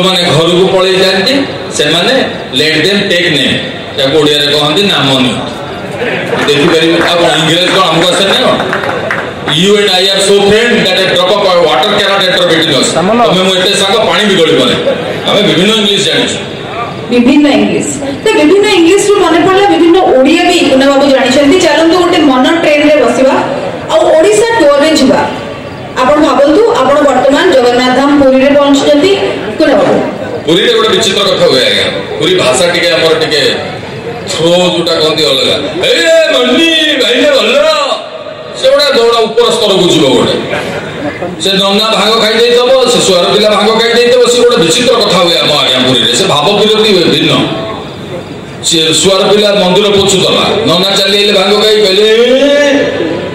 ଯେଉଁମାନେ ଘରକୁ ପଳେଇ ଯାଆନ୍ତି ସେମାନେ ଲେଟ୍ ଦେନ୍ ଟେକ୍ ନେମ୍ ତାକୁ ଓଡ଼ିଆରେ କହନ୍ତି ନାମ ନିଅନ୍ତୁ ଦେଖିପାରିବେ ଆଉ ଇଂରେଜ କ'ଣ ଆମକୁ ଆସେ ନାହିଁ କ'ଣ you and I are so friends that a drop of water cannot enter between ତମେ ମୁଁ ଏତେ ସାଙ୍ଗ ପାଣି ବି ଗଳିବନି ଆମେ ବିଭିନ୍ନ ଇଂଲିଶ ଜାଣିଛୁ ବିଭିନ୍ନ ଇଂଲିଶ ତ ବିଭିନ୍ନ ଇଂଲିଶରୁ ମନେ ପଡ଼ିଲା ବିଭିନ୍ନ ଓଡ଼ିଆ ବି କୁନା ବାବୁ ଜାଣିଛନ୍ତି ସହିତ ରଖା ହୁଏ ଆଜ୍ଞା ପୁରୀ ଭାଷା ଟିକେ ଆମର ଟିକେ ସ୍ଲୋ ଯୋଉଟା କହନ୍ତି ଅଲଗା ମଲ୍ଲି ଭାଇଲେ ଭଲ ସେଗୁଡ଼ା ଦୌଡ଼ ଉପର ସ୍ତରକୁ ଯିବ ଗୋଟେ ସେ ନନା ଭାଗ ଖାଇଦେଇଥିବ ସେ ସୁଆର ପିଲା ଭାଗ ଖାଇଦେଇଥିବ ସେ ଗୋଟେ ବିଚିତ୍ର କଥା ହୁଏ ଆମ ଆଜ୍ଞା ପୁରୀରେ ସେ ଭାବ ବିରୋଧୀ ହୁଏ ଭିନ୍ନ ସେ ସୁଆର ପିଲା ମନ୍ଦିର ପୋଛୁଥିଲା ନନା ଚାଲିଲେ ଭାଗ ଖାଇ କହିଲେ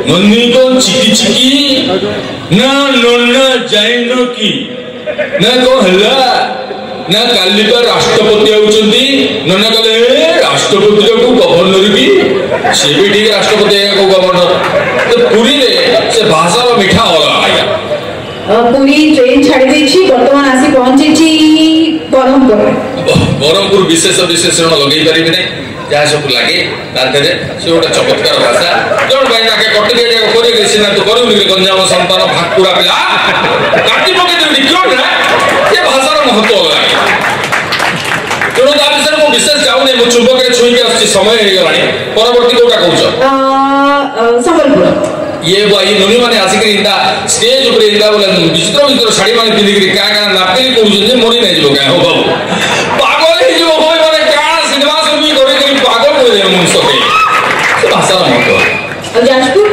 ନନ୍ଦି କଣ ଚିକି ଚିକି ନା ନନା ଯାଇନ କି ନା କଣ ହେଲା ନା କାଲି ତ ରାଷ୍ଟ୍ରପତି ହେଉଛନ୍ତି ନନା କହିଲେ ରାଷ୍ଟ୍ରପତିର କୋଉ ଗଭର୍ଣ୍ଣର କି ସେ ବି ଠିକ ରାଷ୍ଟ୍ରପତି ଆଜ୍ଞା କୋଉ ଗଭର୍ଣ୍ଣର ପୁରୀରେ ସେ ଭାଷାର ମିଠା ଅଲଗା ଆଜ୍ଞା ପୁରୀ ট্রেন ছাড়ি দিয়েছি বর্তমান আসি পৌঁছেছি বহরমপুর বহরমপুর বিশেষ বিশেষণ লগাই পারিবে না যা সব লাগে তার দেহে সে গোটা চমৎকার ভাষা জন ভাই তাকে কটকে যাকে করে গেছি না তো করুন গঞ্জাম সন্তান ভাগ পুরা পিলা কাটি পকাই দেবে কেউ না এ ভাষার মহত্ব ମୁଁ ଚୁମ୍ବକରେ ଛୁଇଁକି ଆସୁଛି ସମୟ ହେଇଗଲାଣି ପରବର୍ତ୍ତୀ କୋଉଟା କହୁଛ ସମ୍ବଲପୁର ଇଏ ଭାଇ ନୁନି ମାନେ ଆସିକି ଇନ୍ତା ଷ୍ଟେଜ ଉପରେ ଇନ୍ତା ବୋଲେ ବିଚିତ୍ର ବିଚିତ୍ର ଶାଢ଼ୀ ମାନେ ପିନ୍ଧିକିରି କାଁ କାଁ ନାପିଲି କହୁଛନ୍ତି ଯେ ମରି ନାଇଁ ଯିବ କାଁ ହବ ପାଗଳ ହେଇଯିବ ଭାଇ ମାନେ କାଁ ସିନେମା ସୁନି କରିକି ପାଗଳ ହୋଇଯାଏ ମଣିଷ ପାଇଁ ସେ ଭାଷାର ମତ ଯାଜପୁର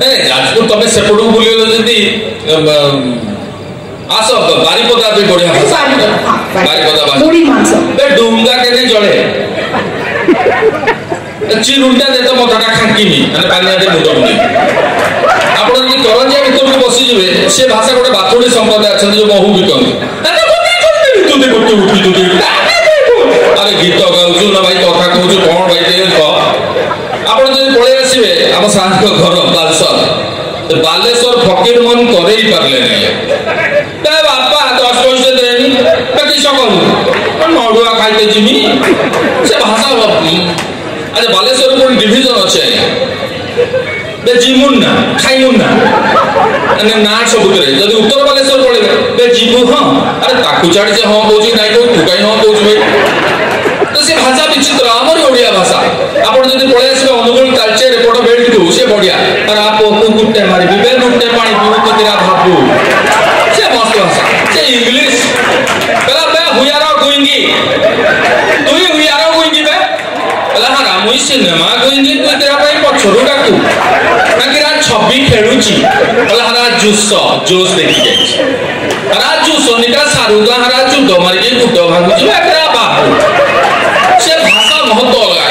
ନାଇଁ ଯାଜପୁର ତମେ ସେପଟକୁ ବୁଲିଗଲ ଯଦି હાસો તો બારી પોતા બી બોલે બારી પોતા બારી થોડી માસો બે ડુંગા કે નહીં જળે চিরুনটা যেতে মথাটা খাঁকিনি মানে পানিয়াতে মুদমনি আপনার যদি করঞ্জিয়া ভিতরকে বসিযে সে ভাষা গোটে বাথুড়ি সম্প্রদায় আছেন যে মহু বিকନ୍ତି তুই গোটে উঠি তুই আরে গীত গাউছু না ভাই কথা কହୁଛୁ কোন ভাই তে কহ ଆପଣ ଯଦି ପଳେଇ ଆସିବେ ଆମ ସାର୍ଙ୍କ ଘର ବାଲେଶ୍ୱର ବାଲେଶ୍ୱର ଫକୀରମୋହନ କରେଇ ପାରିଲେ ନାହିଁ ସେ ଭାଷା ବାପି ଆରେ ବାଲେଶ୍ୱର ପୁଣି ଡିଭିଜନ ଅଛେ ବେ ଜିମୁନ୍ ନା ଖାଇମୁନ୍ ନା ମାନେ ନା ସବୁଥିରେ ଯଦି ଉତ୍ତର ବାଲେଶ୍ୱର ପଳେଇବେ ବେ ଜିବୁ ହଁ ଆରେ ତାକୁ ଛାଡ଼ି ସେ ହଁ କହୁଛି ନାଇଁ କହୁଛି ତୁ କାଇଁ ହଁ କହୁଛୁ ଭାଇ ତ ସେ ଭାଷା ବିଚିତ୍ର ଆମରି ଓଡ଼ିଆ ମୁଇଁ ସିନେମା ଗୁଇଁଜି ତୁଇ ଦେହ ପାଇଁ ପଛରୁ ଡାକୁ ତାକି ରା ଛବି ଖେଳୁଛି ବୋଲେ ହାରା ଜୁସ ଜୋସ୍ ଦେଖି ଯାଇଛି ହାରା ଜୁସ ନିକା ସାରୁଗା ହାରା ଯୁଦ୍ଧ ମାରିକି ଗୁଡ଼ ଭାଙ୍ଗୁଛି ଏକରା ବାହାରୁ ସେ ଭାଷା ମହତ୍ଵ ଅଲଗା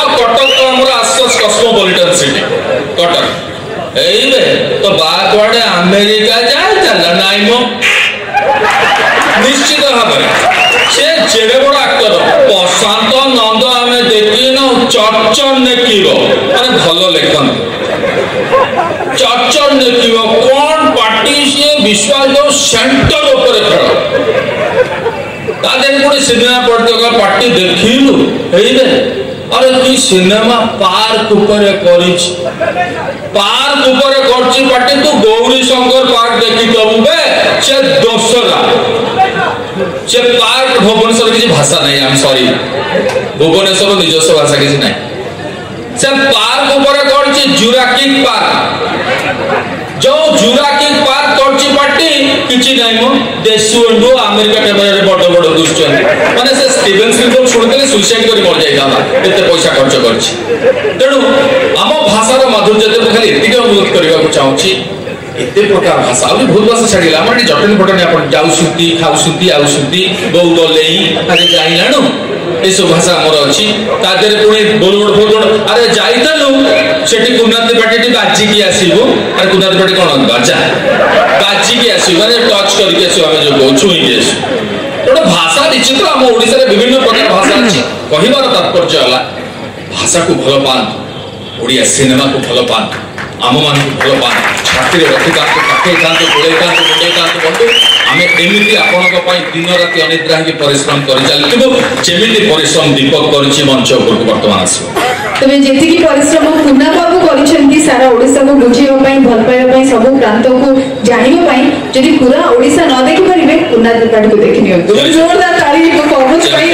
ଆଉ କଟକ ତ ଆମର ଆସସ୍ କସ୍ମୋପଲିଟନ୍ ସିଟି କଟକ ଏଇବେ ତ ବା କୁଆଡ଼େ ଆମେରିକା ଯାଏ ଚାଲ ନାଇଁ ମ ନିଶ୍ଚିତ ଭାବରେ ସେ ଯେଡ଼େ ବଡ଼ ଆକ୍ଟର ଚର୍ଚ୍ଚର ନେକିବ ମାନେ ଭଲ ଲେଖନ୍ତି ଚର୍ଚ୍ଚର ନେକିବ କ'ଣ ପାର୍ଟି ସିଏ ବିଶ୍ୱାସ ଯୋଉ ସେଣ୍ଟର ଉପରେ ଖେଳ ତା ଦେହରେ ଗୋଟେ ସିନେମା ପଡ଼ିଥିବା ପାର୍ଟି ଦେଖିଲୁ ହେଇରେ আরে তুই সিনেমা পার্ক উপরে করিস পার্ক উপরে করছি পাটি তু গৌরী শঙ্কর পার্ক দেখি তবে সে সে পার্ট ভুবনেশ্বর কিছু ভাষা নাই আই এম সরি ভুবনেশ্বর নিজস্ব ভাষা কিছু নাই সে পার্ক উপরে করছে জুরাকিক পার্ক যে জুরাকিক পার্ক করছে পার্টি কিছু নাই মো দেশু এন্ডু আমেরিকা টেবলের বড় বড় দুশ্চন মানে সে স্টিভেন স্পিলবর্গ শুনতেলে সুইসাইড করে মরে যাইতাম এতে পয়সা খরচ করছি তেণু আম ভাষার মাধুর্যতাকে খালি এটিকে অনুরোধ করা চাহুছি ଏତେ ପ୍ରକାର ଭାଷା ଆହୁରି ବହୁତ ଭାଷା ଛାଡ଼ିଗଲା ଆମର ଏଠି ଜଟଣୀ ଫଟଣୀ ଆପଣ ଯାଉଛନ୍ତି ଖାଉଛନ୍ତି ଆଉଛନ୍ତି ବୋଉ ଗଲେଇ ଆରେ ଯାଇଲାଣୁ ଏସବୁ ଭାଷା ଆମର ଅଛି ତା ଦେହରେ ପୁଣି ବୋଲବଡ଼ ଫୋଲବଡ଼ ଆରେ ଯାଇଥାଲୁ ସେଠି କୁନାତି ପାଟିଟି ବାଜିକି ଆସିବୁ ଆରେ କୁନାତି ପାଟି କ'ଣ ବାଜା ବାଜିକି ଆସିବୁ ମାନେ ଟଚ୍ କରିକି ଆସିବୁ ଆମେ ଯୋଉ କହୁ ଛୁଇଁକି ଆସିବୁ ଗୋଟେ ଭାଷା ନିଶ୍ଚିତ ଆମ ଓଡ଼ିଶାରେ ବିଭିନ୍ନ ପ୍ରକାର ଭାଷା ଅଛି କହିବାର ତାତ୍ପର୍ଯ୍ୟ ହେଲା ଭାଷାକୁ ଭଲ ପାଆନ୍ତୁ ଓଡ଼ିଆ ସିନେମାକୁ ଭଲ ପାଆନ୍ତୁ అమ్మవారిని భగవాన్ రాత్రి ఒక్కకాకు కక్కే కాదు గొడే కాదు గొడే కాదు বন্ধু আমি এমিতি আপনার দিন রাতে অনিদ্রা হয়ে পরিশ্রম করে চালিব যেমিতি পরিশ্রম দীপক করেছি মঞ্চ উপরকে বর্তমান আসব তবে যেতিকি পরিশ্রম কুনা বাবু করেছেন সারা ওড়িশাকে বুঝাইবা পাই ভাল পাইবা পাই সব প্রান্তকে জানিবা পাই যদি পুরা ওড়িশা ন দেখি পারিবে কুনা ত্রিপাঠীকে দেখি জোরদার তালি কর্মস পাই